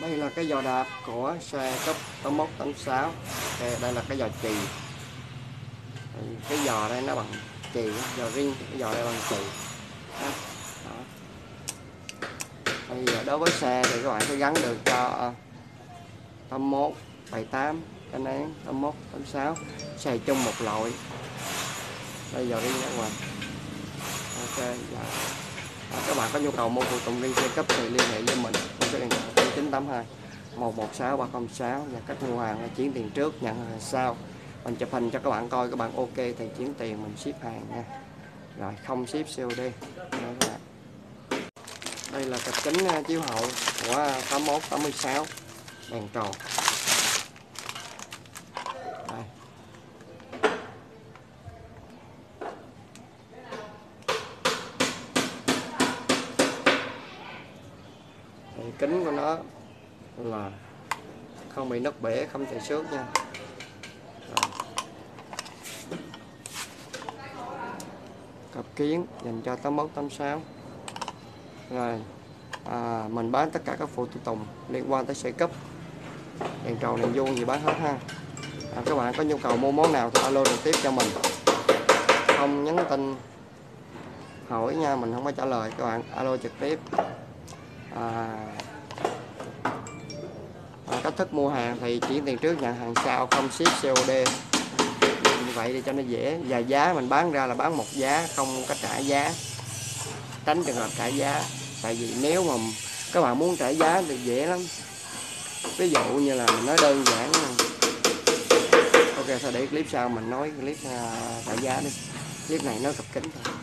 đây là cái giò đạp của xe cấp 8186 đây, đây là cái giò chì. Cái giò đây nó bằng chì giò riêng cái giò đây bằng chì. Đó. Đó. Bây giờ đối với xe thì các bạn sẽ gắn được cho ờ, 81 78 cái nén 81 86 xài chung một loại. Đây giờ riêng nha ngoài ok dạ. À, các bạn có nhu cầu mua phụ tùng riêng xe cấp thì liên hệ với mình với số điện thoại 0982 116 306 và cách mua hàng là chuyển tiền trước nhận hàng sau. Mình chụp hình cho các bạn coi các bạn ok thì chuyển tiền mình ship hàng nha. Rồi không ship COD Đây là, đây là cặp kính à, chiếu hậu của 81 86 đèn tròn đây. Thì kính của nó là không bị nứt bể không chảy xước nha. Rồi. cặp kiến dành cho 8186 rồi. À, mình bán tất cả các phụ tùng liên quan tới xe cấp đèn trầu đèn vuông gì bán hết ha. À, các bạn có nhu cầu mua món nào thì alo trực tiếp cho mình. Không nhắn tin hỏi nha mình không có trả lời. Các bạn alo trực tiếp. À, cách thức mua hàng thì chuyển tiền trước nhận hàng sau, không ship COD như vậy để cho nó dễ. Và giá mình bán ra là bán một giá, không có trả giá. Tránh trường hợp trả giá. Tại vì nếu mà các bạn muốn trả giá thì dễ lắm. Ví dụ như là mình nói đơn giản ok, thôi để clip sau mình nói clip à, trả giá đi. Clip này nó cập kính thôi.